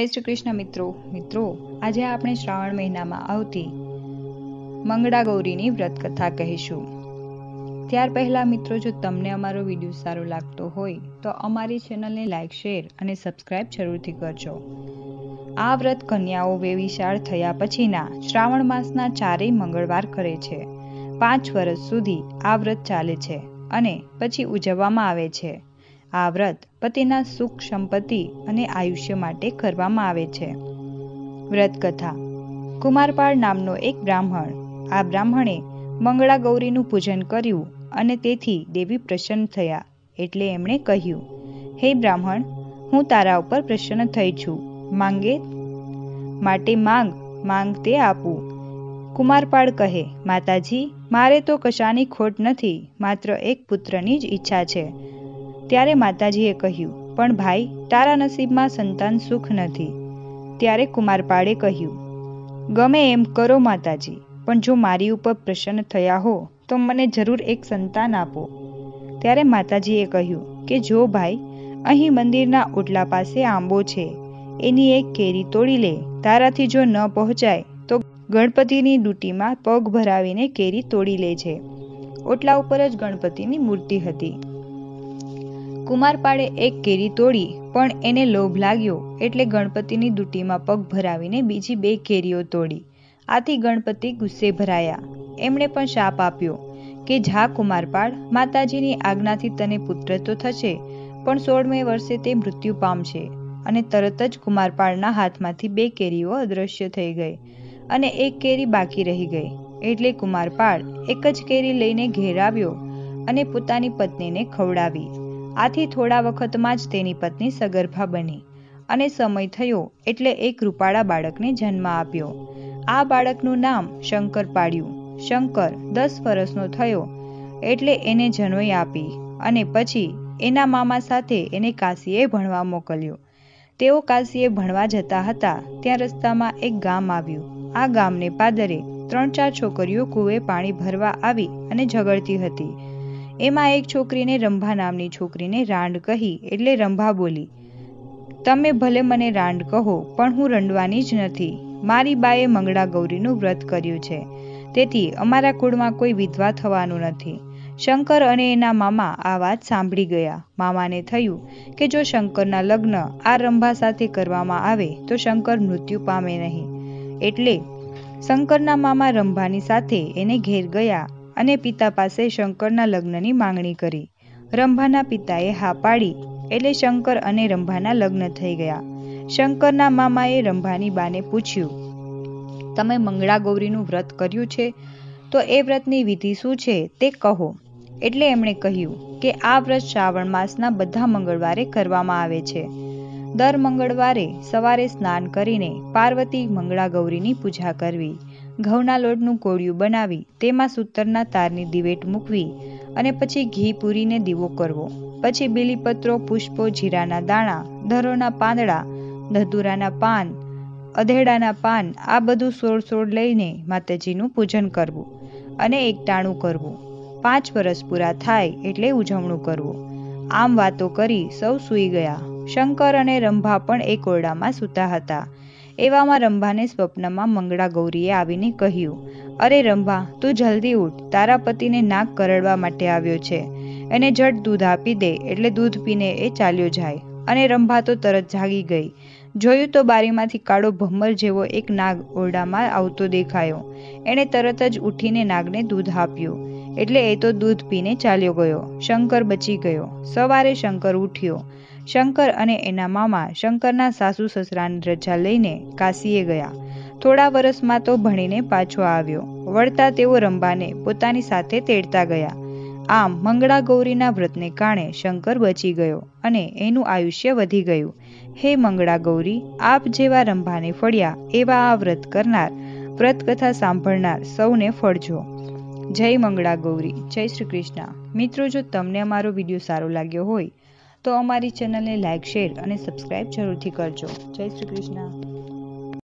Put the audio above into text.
જય શ્રી કૃષ્ણ મિત્રો. મિત્રો, આજે આપણે શ્રાવણ મહિનામાં આવતી મંગળા ગૌરીની વ્રત કથા કહીશું. ત્યાર પહેલા મિત્રો, જો તમને અમારો વીડિયો સારો લાગતો હોય, તો અમારી ચેનલને લાઈક, શેર અને સબસ્ક્રાઇબ જરૂરથી કરજો. આ વ્રત કન્યાઓ વેવિશાળ થયા પછીના શ્રાવણ માસના ચારેય મંગળવાર કરે છે. પાંચ વર્ષ સુધી આ વ્રત ચાલે છે અને પછી ઉજવવામાં આવે છે. આ વ્રત પતિના સુખ સંપત્તિ અને આયુષ્ય માટે કરવામાં આવે છે. વ્રત કથા કુમારપાળ નામનો એક બ્રાહ્મણ. આ બ્રાહ્મણે મંગળા ગૌરીનું પૂજન કર્યું અને તેથી દેવી પ્રસન્ન થયા એટલે એમણે કહ્યું, હે બ્રાહ્મણ, હું તારા ઉપર પ્રસન્ન થઈ છું. માંગે માટે માંગ માંગ તે આપું. કુમારપાળ કહે, માતાજી, મારે તો કશાની ખોટ નથી, માત્ર એક પુત્રની જ ઈચ્છા છે. ત્યારે માતાજીએ કહ્યું, પણ ભાઈ, તારા નસીબમાં સંતાન સુખ નથી. ત્યારે કુમારપાળે કહ્યું, ગમે એમ કરો માતાજી, પણ જો મારી ઉપર પ્રસન્ન થયા હો, તો મને જરૂર એક સંતાન આપો. ત્યારે માતાજીએ કહ્યું, કે જો ભાઈ, અહીં મંદિરના ઓટલા પાસે આંબો છે, એની એક કેરી તોડી લે, તારાથી જો ન પહોંચાય, તો ગણપતિની ડૂટીમાં પગ ભરાવીને કેરી તોડી લે છે. ઓટલા ઉપર જ ગણપતિની મૂર્તિ હતી. કુમારપાળે એક કેરી તોડી, પણ એને લોભ લાગ્યો એટલે ગણપતિની દૂટીમાં પગ ભરાવીને બીજી બે કેરીઓ તોડી. આથી ગણપતિ ગુસ્સે ભરાયા. એમણે પણ શાપ આપ્યો કે, જા કુમારપાળ માતાજીની આજ્ઞાથી તને પુત્ર તો થશે, પણ સોળમે વર્ષે તે મૃત્યુ પામશે. અને તરત જ કુમારપાળના હાથમાંથી બે કેરીઓ અદૃશ્ય થઈ ગઈ અને એક કેરી બાકી રહી ગઈ. એટલે કુમારપાળ એક જ કેરી લઈને ઘેર આવ્યો અને પોતાની પત્નીને ખવડાવી. આથી થોડા વખતમાં જ તેની પત્ની સગર્ભા બની અને સમય થયો એટલે એક રૂપાળા બાળકને જન્મ આપ્યો. આ બાળકનું નામ શંકર પાડ્યું. શંકર દસ વર્ષનો થયો એટલે એને જનોઈ આપી અને પછી એના મામા સાથે એને કાશીએ ભણવા મોકલ્યો. તેઓ કાશીએ ભણવા જતા હતા ત્યાં રસ્તામાં એક ગામ આવ્યું. આ ગામને પાદરે ત્રણ ચાર છોકરીઓ કૂવે પાણી ભરવા આવી અને ઝઘડતી હતી. એમાં એક છોકરીને રંભા નામની છોકરીને રાંડ કહી, એટલે રંભા બોલી, તમે ભલે મને રાંડ કહો, પણ હું રંડવાની જ નથી. મારી બાએ મંગળા ગૌરીનું વ્રત કર્યું છે. તેથી અમારા કુળમાં કોઈ વિધવા થવાનું નથી. શંકર અને એના મામા આ વાત સાંભળી ગયા. મામાને થયું કે જો શંકરના લગ્ન આ રંભા સાથે કરવામાં આવે, તો શંકર મૃત્યુ પામે નહીં. એટલે શંકરના મામા રંભાની સાથે એને ઘેર ગયા. અને પિતા પાસે શંકરના લગ્નની માંગણી કરી. રંભાના પિતાએ હા પાડી એટલે શંકર અને રંભાના લગ્ન થઈ ગયા. શંકરના મામાએ રંભાની બાને પૂછ્યું, તમે મંગળા ગૌરીનું વ્રત કર્યું છે? તો એ વ્રતની વિધિ શું છે તે કહો. એટલે એમણે કહ્યું કે આ વ્રત શ્રાવણ માસના બધા મંગળવારે કરવામાં આવે છે. દર મંગળવારે સવારે સ્નાન કરીને પાર્વતી મંગળા ગૌરીની પૂજા કરવી. ઘઉંના લોટનું કોળિયું બનાવી, તેમાં સૂતરના તારની દિવેટ મૂકવી અને પછી ઘી પૂરીને દીવો કરવો. પછી બીલીપત્રો, પુષ્પો, જીરાના દાણા, ધરોના પાંદડા, ધતુરાના પાન, અધેડાના પાન, આ બધું સોળ સોળ લઈને માતાજીનું પૂજન કરવું અને એકટાણું કરવું. પાંચ વર્ષ પૂરા થાય એટલે ઉજવણું કરવું. આમ વાતો કરી સૌ સૂઈ ગયા. શંકર અને રંભા પણ એક ઓરડામાં સૂતા હતા. એવામાં રંભાને સ્વપ્નમાં મંગળા ગૌરીએ આવીને કહ્યું, અરે રંભા, તું જલ્દી ઉઠ. તારા પતિને નાક કરડવા માટે આવ્યો છે. એને જટ દૂધ આપી દે એટલે દૂધ પીને એ ચાલ્યો જાય. અને રંભા તો તરત જાગી ગઈ. જોયું તો બારીમાંથી કાળો ભમ્મર જેવો એક નાગ ઓરડામાં આવતો દેખાયો. એણે તરત જ ઉઠીને નાગને દૂધ આપ્યું. એટલે એ તો દૂધ પીને ચાલ્યો ગયો. શંકર બચી ગયો. સવારે શંકર ઉઠ્યો. શંકર અને એના મામા શંકરના સાસુ સસરાની રજા લઈને કાશીએ ગયા. થોડા વર્ષમાં તો ભણીને પાછો આવ્યો. વળતા તેઓ રંભાને પોતાની સાથે તેડતા ગયા. આમ મંગળા ગૌરીના વ્રતને કારણે શંકર બચી ગયો અને એનું આયુષ્ય વધી ગયું. હે મંગળા ગૌરી આપ જેવા રંભાને ફળ્યા એવા આ વ્રત કરનાર વ્રત કથા સાંભળનાર સૌને ફળજો. જય મંગળા ગૌરી, જય શ્રી કૃષ્ણ. મિત્રો, જો તમને અમારો વીડિયો સારો લાગ્યો હોય, તો અમારી ચેનલને લાઇક શેર અને સબસ્ક્રાઈબ જરૂરથી કરજો. જય શ્રી કૃષ્ણ.